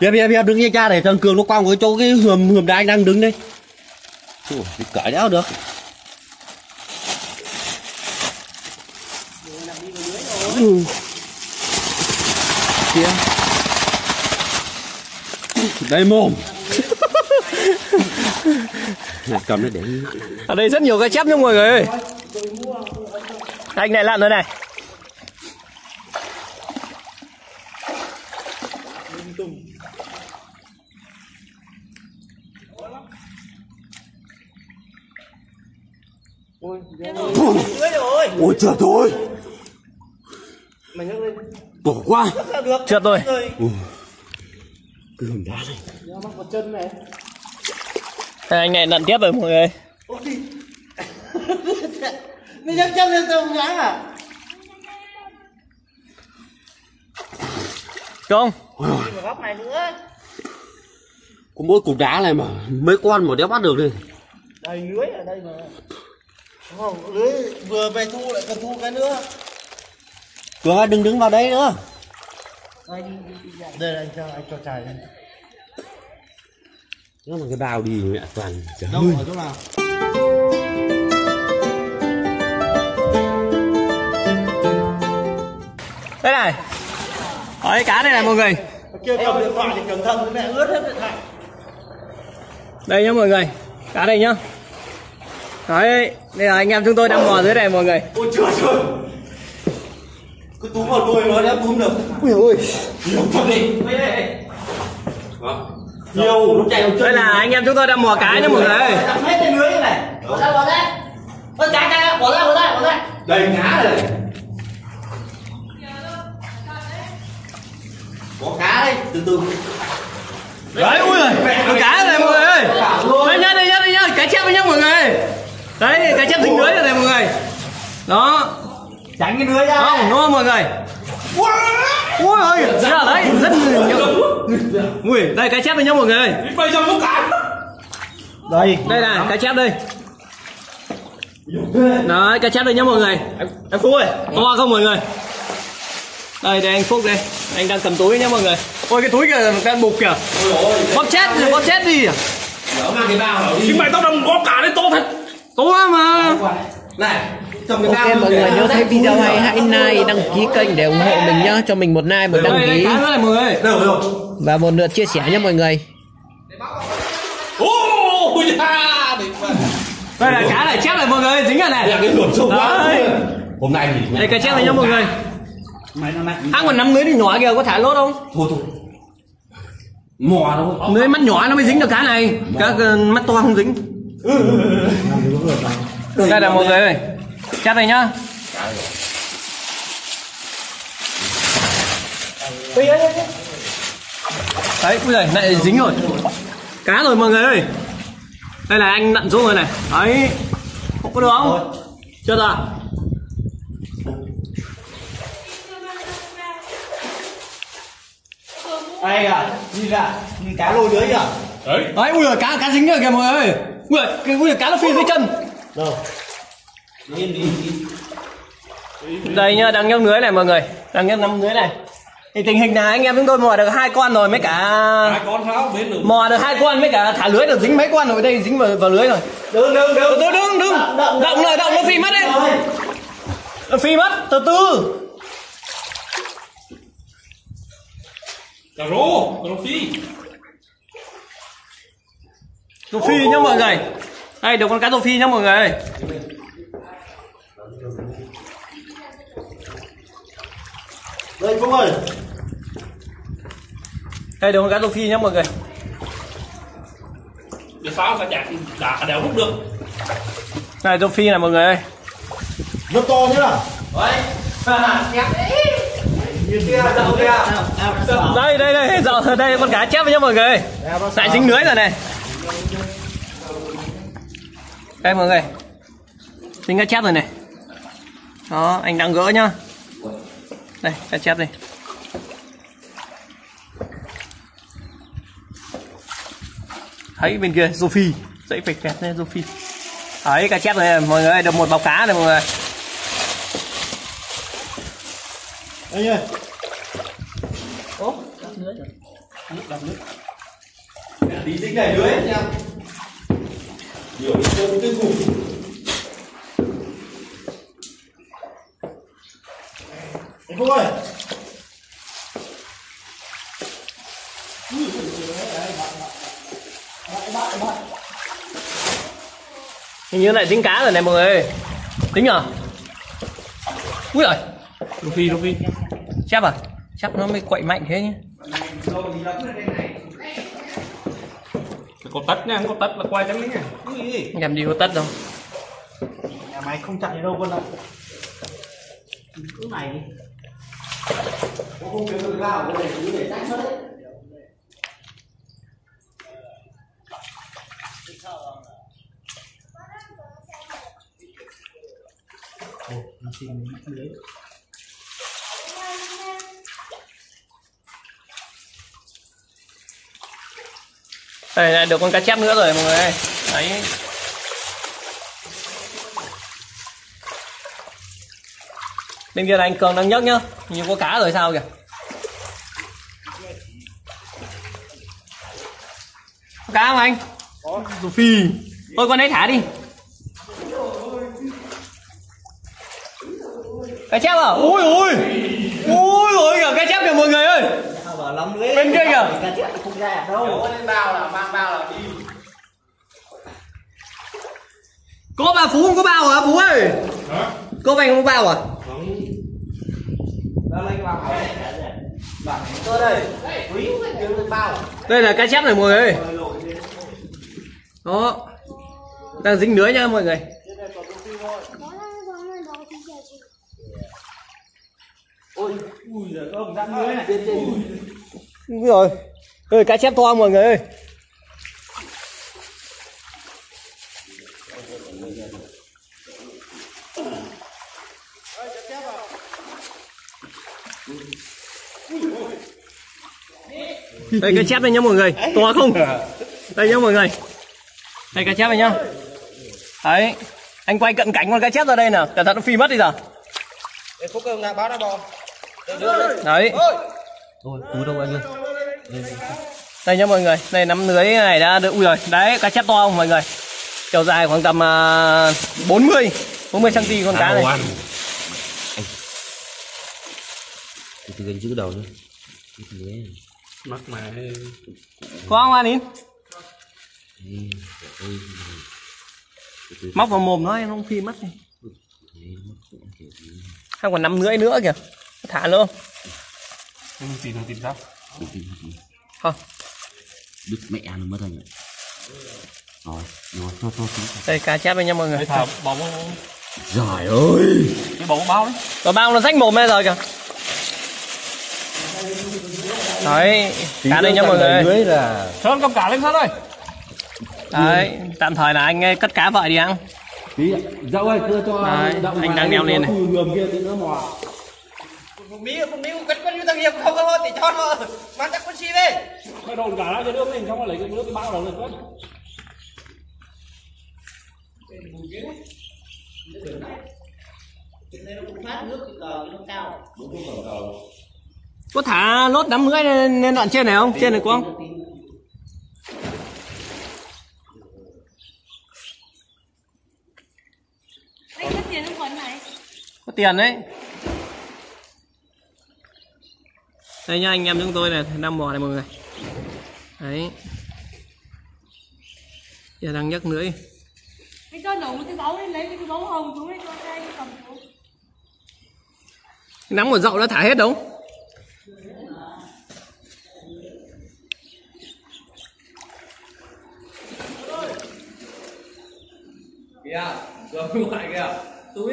Hiệp hiệp hiệp đứng như cha để thằng Cường nó quăng với chỗ cái hườm hườm đá anh đang đứng đây. Ủa, cởi đéo được. Ừ. Kìa. Đây mồm. Cầm nó để Ở đây rất nhiều cá chép nha mọi người ơi Anh này lặn rồi này Ôi trời ơi Bỏ qua. Trượt rồi. Cái hườm đá này. Đây, Anh này lặn tiếp rồi mọi người. Mày nhấc chân lên tao không nhái à? Không? Góc này nữa. Có mỗi cục đá này mà Mấy con mà đéo bắt được đi Đầy lưới ở đây mà. Không, lưới vừa về thu lại còn thu cái nữa. Cường ơi đừng đứng vào đấy nữa Đây, đi, đi, đi, đi. Đây là anh cho anh cho trải lên. Nó mà cái bao đi mẹ toàn Trời Đâu ở chỗ nào? Đây này Đấy cá đây này mọi người Kêu cầm điện thoại thì cẩn thận mẹ ướt hết điện thoại. Đây nhá mọi người Cá đây nhá Đấy Đây là anh em chúng tôi đang mò dưới này mọi người. Ôi trời trời. Cứ túm vào đuôi nó đéo túm được. Ui ôi. Nhiều thật đi. Nhiều. nó chạy vào chân Đây là anh em chúng tôi đang mò cá nhá mọi người ơi. Đặt hết cái lưới như này. Bỏ ra, bỏ ra. Ơ, cá, cá, bỏ ra, bỏ ra, bỏ ra. Đầy cá này Có cá đây Từ từ. Đấy ui rồi Có cá này mọi người ơi. Nhá đây nhá đây nhá Cá chép đây nhá mọi người Đấy cá chép dính lưới rồi này mọi người. Đó. Tránh cái lưới ra. Không đúng không mọi người? Ui ơi Ra đấy. Rất Ui đây cá chép đây nhá mọi người ơi. Nó Đây. Đây này cá chép đây. Đấy cá chép đây nhá mọi người. Em Phúc ơi To không mọi người? Đây đây anh Phúc đây. Anh đang cầm túi nhá mọi người. Ôi cái túi kìa đang bục kìa. Bóp chết bóp chết đi. Nó cái đi Thì mày tao đang có cả đấy to thật To mà. Này Ok mọi người nếu thấy video hay hãy like đăng ký kênh để ủng hộ mình nhá. Cho mình một like một đăng ký. cá nữa này mọi người Đâu? Rồi và một lượt chia sẻ nhé mọi người. Ôi da Đây là cá này chép này mọi người dính rồi này. Cái hưởng sâu quá. Đấy. Hôm nay thì Đây cá chép này nhá mọi người. Ăn còn nắm lưới đi nhỏ kìa có thả lốt không? Thôi thôi. Mò đâu. Lưới mắt nhỏ nó mới dính được cá này. Cá ờ, mắt to không dính Đây là mọi người ơi. Chép này nhá. Đấy, bây giờ lại dính rồi. Cá rồi mọi người ơi. Đây là anh nặn xuống rồi này. Đấy. Không có được không? Chưa rồi Đây à, nhìn ra, nhìn cá lôi lưới kìa. Đấy, ui giời, cá cá dính rồi kìa mọi người ơi Ui cái- ui cá nó phi dưới chân. Đâu? Đi, đi, đi. Đây nhá, đang nhấc lưới này mọi người. Đang nhấc năm lưới này. Thì tình hình là anh em chúng tôi mò được hai con rồi mấy cả Hai con tháo bên được. Mò được hai con mấy cả thả lưới được dính mấy con rồi đây dính vào, vào lưới rồi. Đừng, đừng, đừng. từ đừng đừng. Động rồi động nó phi mất đấy. Nó phi mất từ từ. Cà rô, cà rô phi Rô phi nhá mọi người. Đây được con cá rô phi nhá mọi người Đây Phúc ơi. Đây được con cá rô phi nhá mọi người. Để pháo cả chạc đã đều rút được. Đây rô phi này mọi người ơi. Rất to nhá. Đây đây đây dạo đây con cá chép nhá mọi người Lại dính lưới rồi này Đây mọi người Dính cá chép rồi này. Đó anh đang gỡ nhá. Đây cá chép đây Thấy bên kia Sophie. Dãy phịch phẹt lên Sophie. Đấy cá chép này mọi người ơi, được một bọc cá này mọi người. Anh ơi. Tí dính này lưới em. Nhiều cái cái cục. Anh Phúc ơi. Hình như lại tính cá rồi này mọi người ơi. Tính à ui rồi Rô phi, rô phi. chép à? Chắc nó mới quậy mạnh thế nhé Có tất nha, không có tất là quay chấm nha. nhằm đi có tất đâu. Nhà mày không chặn gì đâu con ạ. Cứ này đi Không biết được nào cái này cứ để trách mất đấy. Đây lại được con cá chép nữa rồi mọi người ơi. Đấy. Bên kia là anh cường đang nhấc nhá. Như có cá rồi sao kìa. Có cá không anh? Có. Phi thôi con ấy thả đi. Cá chép à? Ui ui ui ui kìa cá chép kìa mọi người ơi Bảo lắm lưới bên kia kìa. Cá chép không ra đâu. Có bà phú không có bao hả phú ơi? Có anh không có bao à? Tôi đây. Quý cái tiếng bao. Đây là cá chép này mọi người ơi. Đó. Đang dính lưới nha mọi người. Ôi Ui giời ông răng lưới này Đúng rồi. Ơi cá chép to mọi người ơi. Đây cá chép đây nhá mọi người. To không? Đây nhá mọi người. Đây cá chép này nhá. Đấy. Anh quay cận cảnh con cá chép ra đây nào. Cẩn thận nó phi mất đi giờ. Đấy Thôi, túi đâu anh ơi. đây nhá mọi người đây nắm lưới này đã được ui rồi đấy cá chép to không mọi người? Chiều dài khoảng tầm uh, 40 40 cm con cá này. Anh. Từ từ anh giữ đầu nữa. Mắt mà. Có không anh in móc vào mồm nó em không phi mất này. Hay còn năm rưỡi nữa kìa. Thả nữa không không tìm không tìm sao? không Đứt mẹ nó mất rồi. Rồi, rồi, thôi, thôi, thôi. đây cá chép đây nha mọi người Thả bóng Trời ơi. cái bóng báo đấy. rồi bao nó rách mồm đây rồi kìa đấy cá đây nha mọi người là Sơn cầm cả lên Sơn ơi. đấy tạm thời là anh cất cá vợ đi ăn tí dậu ơi đưa cho Đấy, anh đang đeo lên này. Mò Phúc Mỹ Phúc Mỹ cất con như thằng Hiệp không có thì cho nó Mang chắc con chi đi Mày đồn cả ra cho nước lên xong rồi lấy cái nước cái bao đầu lên cất. có thả lốt nắm rưỡi lên, lên đoạn trên này không? Trên này có không? Có tiền đấy đây nha anh em chúng tôi này đang mò này mọi người. Đấy. Giờ đang nhấc lưới Anh cho nổ một cái lên lấy cái báu hồng xuống cho anh cầm xuống. Nắm một dậu đã thả hết đúng kìa rồi ngoài kìa. Túi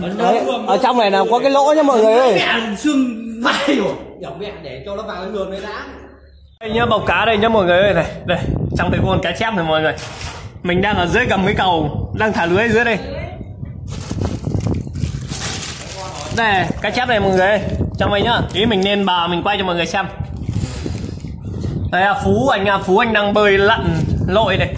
Đấy, ở trong này là có cái lỗ nha mọi người ơi. Xương vai rồi dọc mẹ để cho nó vào cái hườm đấy đã. Đây nhá bầu cá đây nhá mọi người ơi này đây trong đây có con cá chép này mọi người. Mình đang ở dưới gầm cái cầu đang thả lưới dưới đây. Đây cá chép này mọi người ơi trong đây nhá. Ý mình nên bờ mình quay cho mọi người xem. Đây à, phú anh à, phú anh đang bơi lặn lội này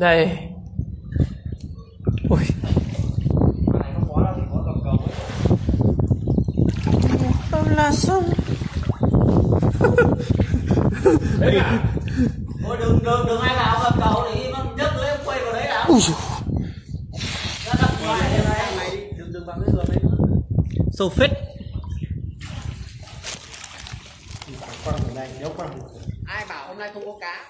đây. Ui. Là xong thôi đừng đừng đừng ai vào gầm cầu thì nó nhấc lưới quay vào đấy nào nó đập ngoài đây này. Mày đừng đừng vào cái hườm đấy nữa. So fit. Ai bảo hôm nay không có cá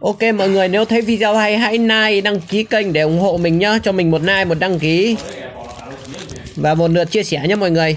Ok, mọi người, nếu thấy video hay, hãy like, đăng ký kênh để ủng hộ mình nhá. Cho mình một like, một đăng ký. Và một lượt chia sẻ nhé mọi người.